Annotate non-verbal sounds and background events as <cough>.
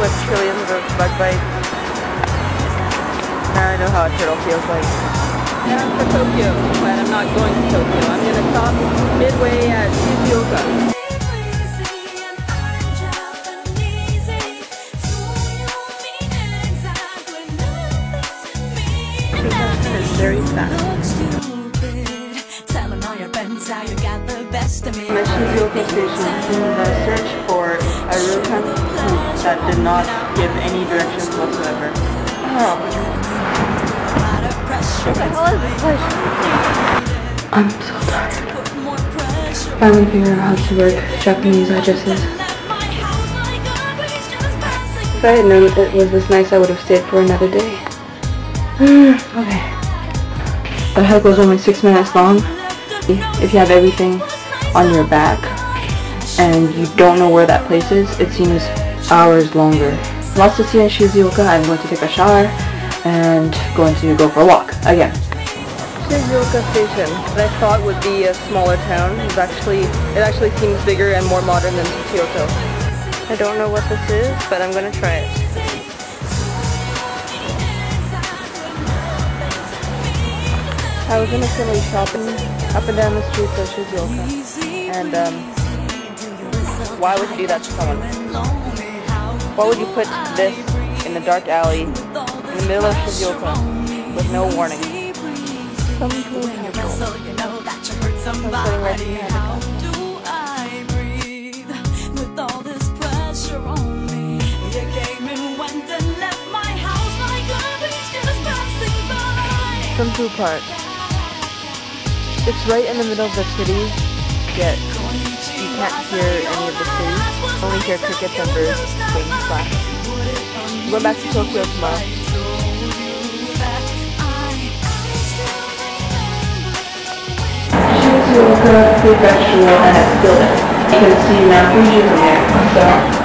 with trillions of bug bites. Now I know how a turtle feels like. And I'm for Tokyo, but I'm not going to Tokyo. I'm going to stop midway at Shizuoka. very fast. The Shizuoka station in the search for a real-time route that did not give any directions whatsoever. Oh. I'm so tired. Finally figuring out how to work Japanese addresses. If I had known it was this nice, I would have stayed for another day. <sighs> okay. The hike was only six minutes long. If you have everything on your back and you don't know where that place is, it seems hours longer. Lots to see in Shizuoka. I'm going to take a shower and going to go for a walk again. Shizuoka Station, I thought would be a smaller town, is actually it actually seems bigger and more modern than Kyoto. I don't know what this is, but I'm going to try it. I was innocently shopping up and down the streets of Shizuoka. And um, why would you do that to someone? Why would you put this in the dark alley in the middle of Shizuoka with no warning? Some people have I'm sitting right behind the Sunpu Park. It's right in the middle of the city yet you can't hear any of the city. Only hear crickets and birds swing flat. I'm going back to Tokyo tomorrow. Shizuoka Prefectural Annex building. You can see Mount Fuji from there. So